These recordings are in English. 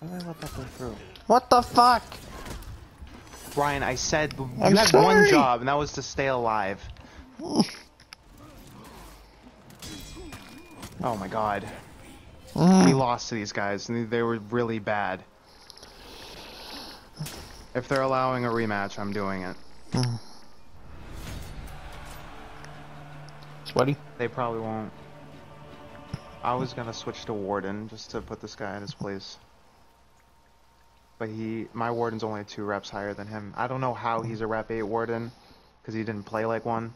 Why did I let that go through? What the fuck? Ryan, I said you I'm had one job, and that was to stay alive. oh my god. We Mm. lost to these guys, and they were really bad. If they're allowing a rematch, I'm doing it. Sweaty? They probably won't. I was gonna switch to Warden just to put this guy in his place. But he, my Warden's only two reps higher than him. I don't know how he's a rep 8 Warden, because he didn't play like one.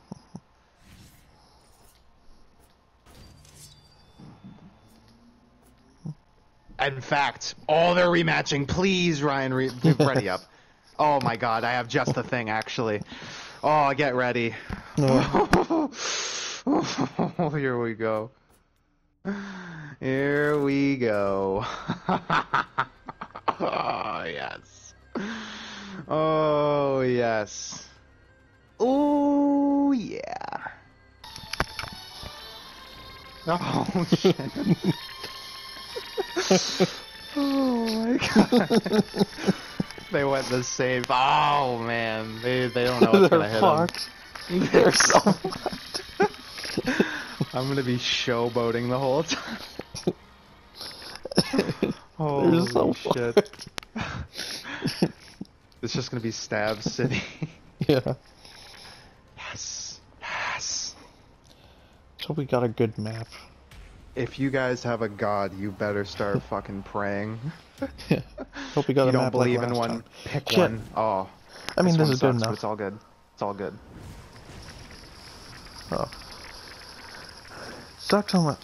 In fact, all they're rematching. Please, Ryan, re- ready up. Oh my god, I have just the thing, actually. Oh, get ready. No. Here we go. Here we go. oh, yes. Oh, yes. Oh, yeah. Oh, shit. oh, my God. they went the same. Oh, man. They, they don't know what's going to hit them. fucked. They're so fucked. I'm gonna be showboating the whole time. Holy They're so shit. It's just gonna be Stab City. Yeah. yes. Yes. So we got a good map. If you guys have a god, you better start fucking praying. Yeah. Hope we got you a don't map believe like in one, time. pick Shit. one. Oh. I mean, this, one is sucks, good enough. It's all good. It's all good. Oh. Sucks on my.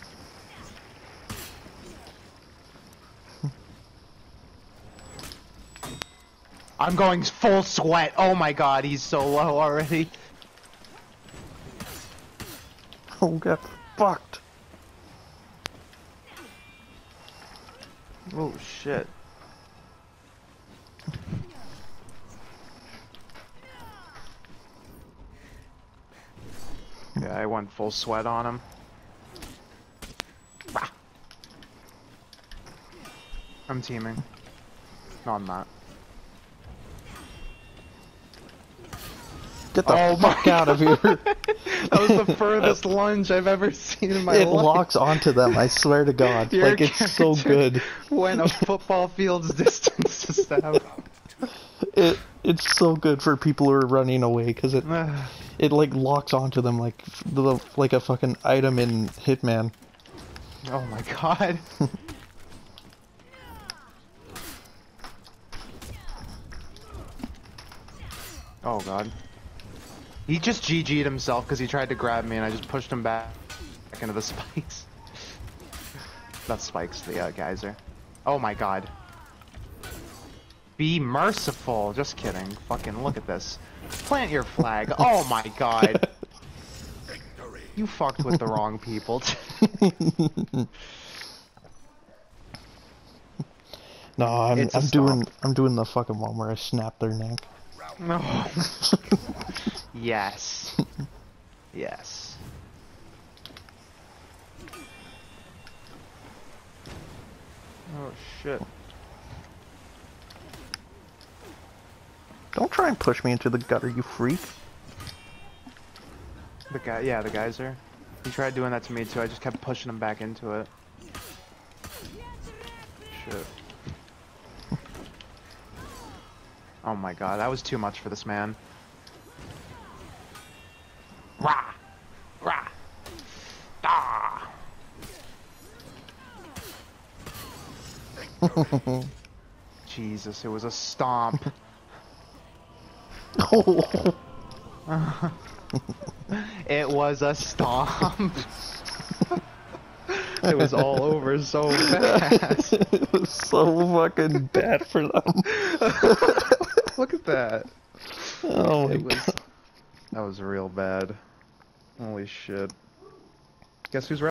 I'm going full sweat. Oh my god, he's so low already. Oh, got fucked. Oh shit. Yeah, I went full sweat on him. I'm teaming. No, I'm not. Get the Oh my fuck out of here. That was the furthest lunge I've ever seen in my it life. It locks onto them, I swear to God. Your like, it's so good. Went a football field's distance to stab. It It's so good for people who are running away, because it, it, like, locks onto them like, the, like a fucking item in Hitman. Oh my god. oh god. He just GG'd himself because he tried to grab me and I just pushed him back, back into the spikes. Not spikes, the uh, geyser. Oh my god. Be merciful. Just kidding. Fucking look at this. Plant your flag. Oh my god. You fucked with the wrong people. No, I'm, It's a I'm doing. I'm doing the fucking one where I snap their neck. No. yes. Yes. Oh shit. Don't try and push me into the gutter, you freak. The guy, yeah, the geyser. He tried doing that to me too. I just kept pushing him back into it. Shit. Oh my god, that was too much for this man. Rah! Rah! Ah! Jesus, it was a stomp. Oh, It was a stomp. it was all over so fast. it was so fucking bad for them. Look at that. Oh my It was god. that was real bad. Holy shit. Guess who's